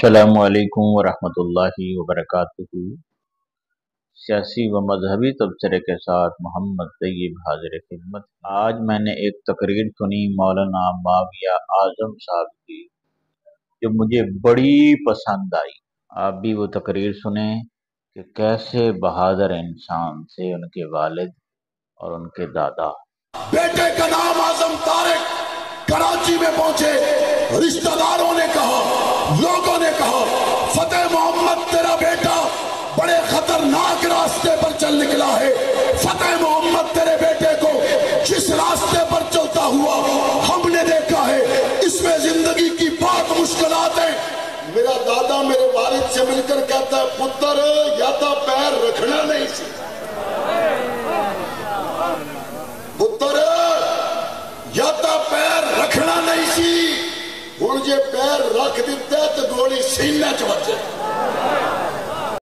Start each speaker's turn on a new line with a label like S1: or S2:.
S1: अल्लाम वरहमतुल्लाहि वबरकातुहू सियासी व मजहबी तबसरे के साथ मोहम्मद तय्यब हाजिर खिदमत। आज मैंने एक तकरीर सुनी मौलाना माविया आज़म साहब की, जो मुझे बड़ी पसंद आई। आप भी वो तकरीर सुने कि कैसे बहादुर इंसान थे उनके वालिद और उनके दादा।
S2: बेटे का नाम आज़म तारिक, कराची में पहुँचे, रिश्तेदारों ने कहा میں پہنچے فتح محمد تیرا بیٹا بڑے خطرناک راستے پر چل نکلا ہے۔ فتح محمد تیرے بیٹے کو جس راستے پر چلتا ہوا ہم نے دیکھا ہے، اس میں زندگی کی بہت مشکلات ہیں۔ میرا دادا میرے والد سے مل کر کہتا ہے، پتر، یا تو پیر رکھنا نہیں سی۔ پتر، یا تا پیر رکھنا نہیں سی۔ ہوں جے پیر رکھ دیتا 死んだちょっと待って